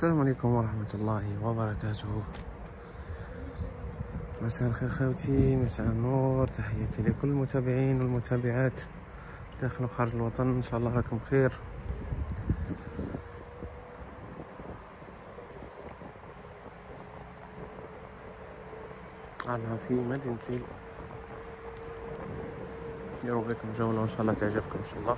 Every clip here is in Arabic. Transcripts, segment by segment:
السلام عليكم ورحمة الله وبركاته. مساء الخير خوتي مساء النور. تحياتي لكل المتابعين والمتابعات داخل وخارج الوطن. إن شاء الله راكم بخير أنا في مدينتي. نديرو بكم جولة إن شاء الله تعجبكم إن شاء الله.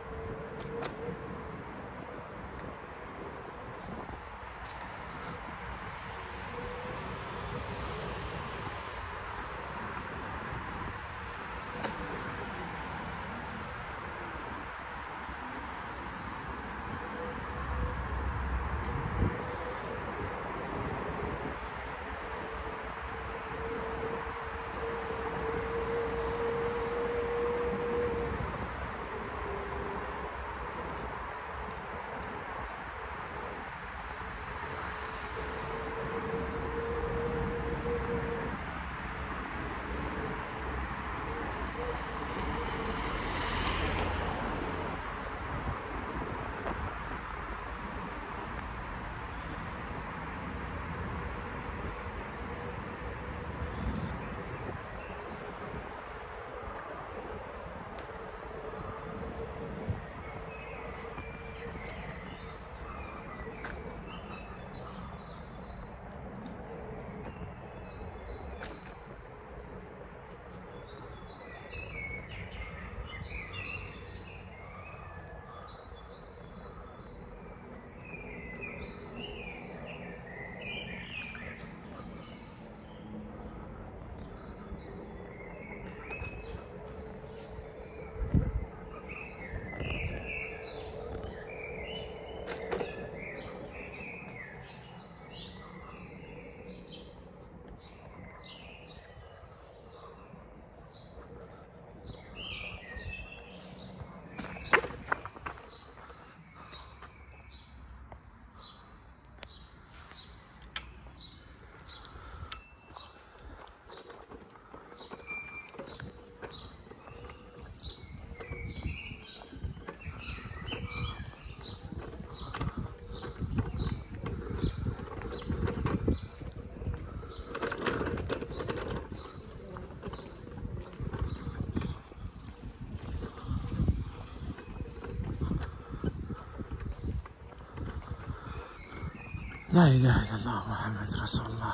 لا إله إلا الله محمد رسول الله.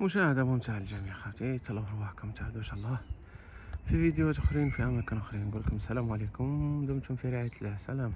مشاهدة ممتعة للجميع خوتي تهلاو في رواحكم تعودوا إن شاء الله. في فيديوهات أخرين في أماكن أخرين نقول لكم السلام عليكم. دمتم في رعاية الله. سلام.